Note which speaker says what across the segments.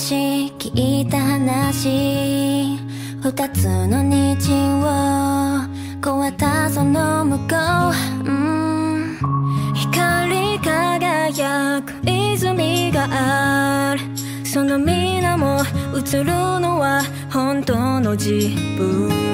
Speaker 1: 聞いた話。二つの日を超えたその向こう、うん、光り輝く泉がある。その皆も映るのは本当の自分。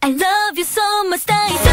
Speaker 1: I love you so much that